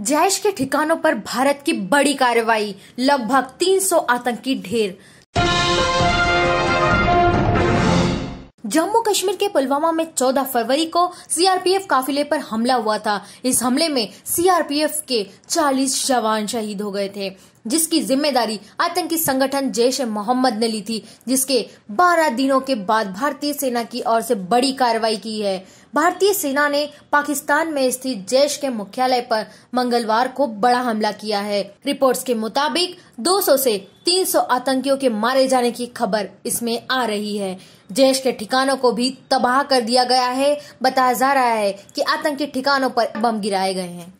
जैश के ठिकानों पर भारत की बड़ी कार्रवाई, लगभग 300 आतंकी ढेर। जम्मू कश्मीर के पुलवामा में 14 फरवरी को सीआरपीएफ काफिले पर हमला हुआ था। इस हमले में सीआरपीएफ के 40 जवान शहीद हो गए थे। जिसकी ज़िम्मेदारी आतंकी संगठन जैश ए मोहम्मद ने ली थी, जिसके 12 दिनों के बाद भारतीय सेना की ओर से बड़ी कार्रवाई की है। भारतीय सेना ने पाकिस्तान में स्थित जैश के मुख्यालय पर मंगलवार को बड़ा हमला किया है। रिपोर्ट्स के मुताबिक 200 से 300 आतंकियों के मारे जाने की खबर इसमें आ रही है। जैश के ठिकानों को भी तबाह कर दिया गया है। बताया जा रहा है कि आतंकी ठिकानों पर बम गिराए गए हैं।